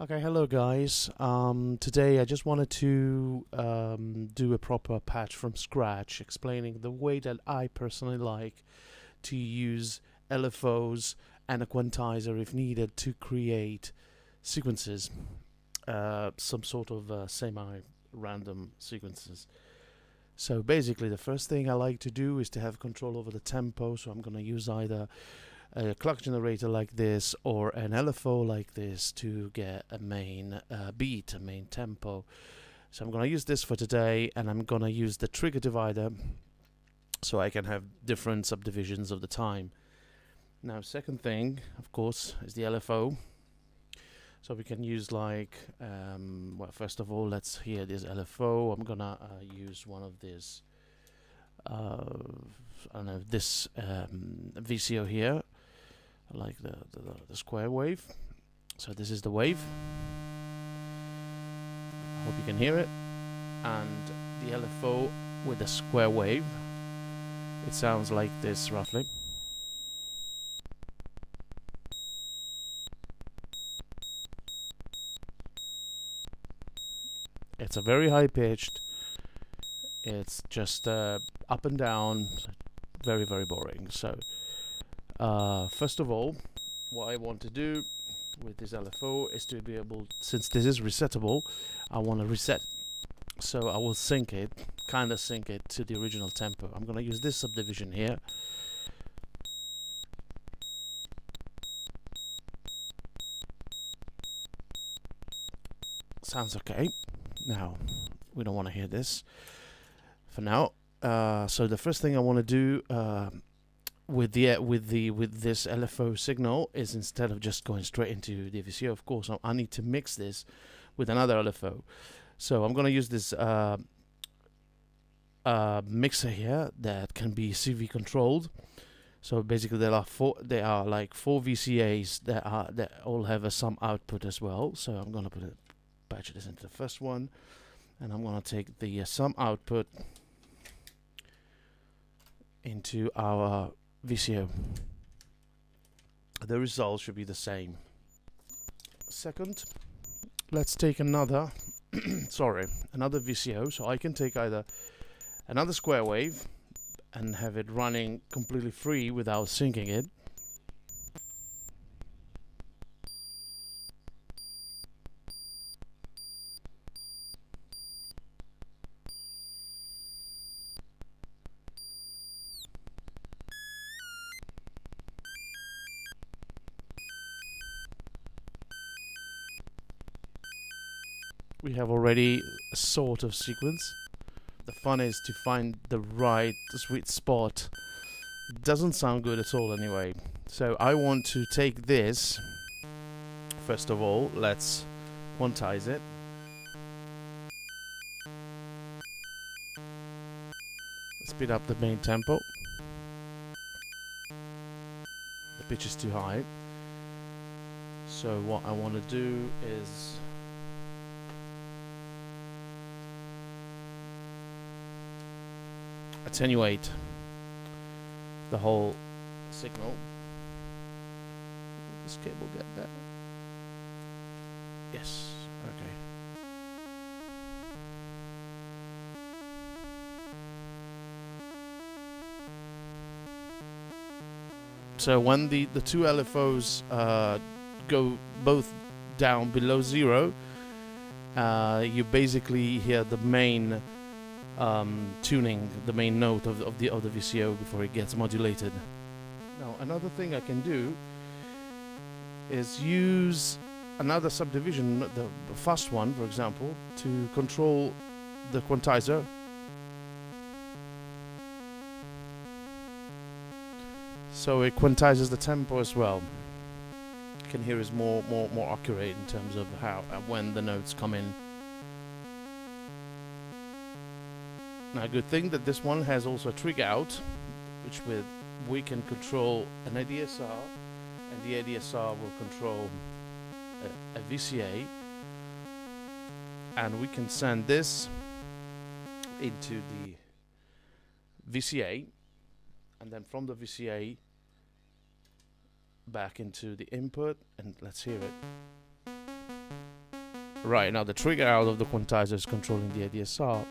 Okay, hello guys. Um, today I just wanted to um, do a proper patch from scratch explaining the way that I personally like to use LFOs and a quantizer if needed to create sequences, uh, some sort of uh, semi-random sequences. So basically the first thing I like to do is to have control over the tempo, so I'm going to use either a clock generator like this or an LFO like this to get a main uh, beat, a main tempo. So I'm going to use this for today and I'm going to use the trigger divider so I can have different subdivisions of the time. Now second thing, of course, is the LFO. So we can use like, um, well first of all let's hear this LFO. I'm gonna uh, use one of these uh, I don't know this um, VCO here like the, the, the square wave. So this is the wave. I hope you can hear it. And the LFO with the square wave. It sounds like this roughly. It's a very high pitched. It's just uh, up and down. Very, very boring. So uh, first of all, what I want to do with this LFO is to be able, since this is resettable, I want to reset. So I will sync it, kind of sync it to the original tempo. I'm going to use this subdivision here. Sounds okay. Now, we don't want to hear this for now. Uh, so the first thing I want to do uh, with the uh, with the with this LFO signal is instead of just going straight into the VCO, of course, I, need to mix this with another LFO. So I'm going to use this uh, uh, mixer here that can be CV controlled. So basically, there are four. There are like four VCAs that are that all have a sum output as well. So I'm going to put it, patch this into the first one, and I'm going to take the uh, sum output into our VCO. The result should be the same. Second, let's take another, sorry, another VCO. So I can take either another square wave and have it running completely free without syncing it. We have already a sort of sequence. The fun is to find the right sweet spot. Doesn't sound good at all anyway. So I want to take this. First of all, let's quantize it. Speed up the main tempo. The pitch is too high. So what I want to do is attenuate the whole signal. This cable get that? Yes. Okay. So when the the two LFOs uh, go both down below zero, uh, you basically hear the main um, tuning the main note of the, of the of the VCO before it gets modulated. Now another thing I can do is use another subdivision, the fast one, for example, to control the quantizer. So it quantizes the tempo as well. You can hear is more more more accurate in terms of how uh, when the notes come in. Now, a good thing that this one has also a trig out, which with we can control an ADSR, and the ADSR will control uh, a, a VCA, and we can send this into the VCA, and then from the VCA back into the input, and let's hear it. Right, now the trigger out of the quantizer is controlling the ADSR.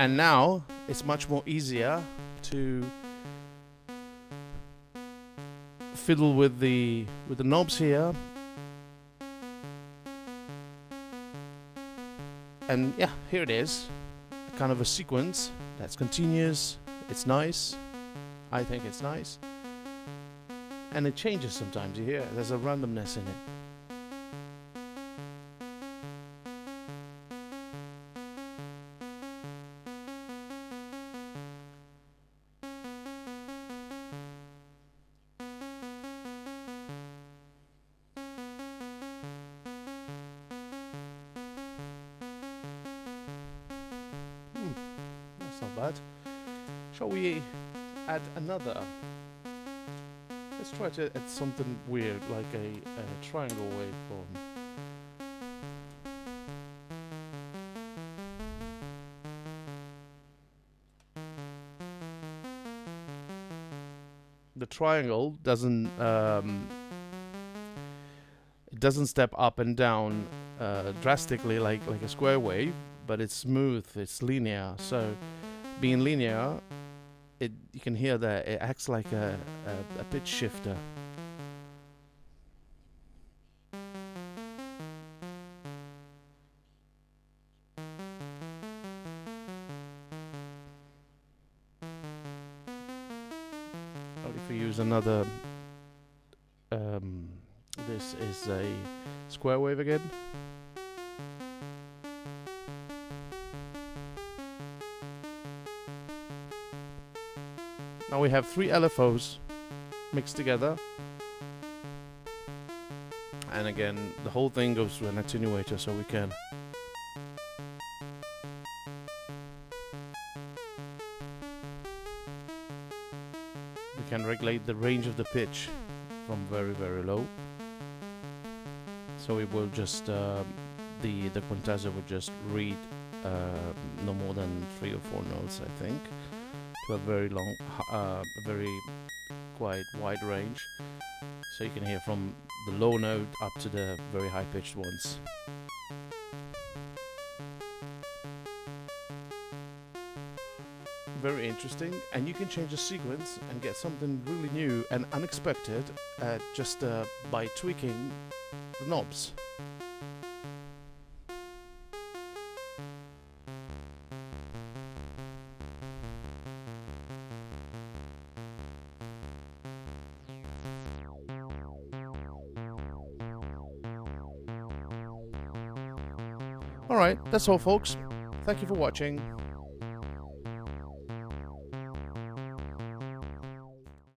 And now it's much more easier to fiddle with the with the knobs here. And yeah, here it is. Kind of a sequence that's continuous. It's nice. I think it's nice. And it changes sometimes, you hear? There's a randomness in it. Not bad. Shall we add another? Let's try to add something weird, like a, a triangle waveform. The triangle doesn't um, it doesn't step up and down uh, drastically like like a square wave, but it's smooth, it's linear. So being linear, it you can hear that it acts like a, a, a pitch shifter. If we use another, um, this is a square wave again. Now we have three LFOs mixed together. And again, the whole thing goes through an attenuator so we can we can regulate the range of the pitch from very very low. So it will just uh, the the quantizer will just read uh, no more than three or four notes, I think a very long, uh, very quite wide range. So you can hear from the low note up to the very high pitched ones. Very interesting, and you can change the sequence and get something really new and unexpected uh, just uh, by tweaking the knobs. Alright, that's all folks. Thank you for watching.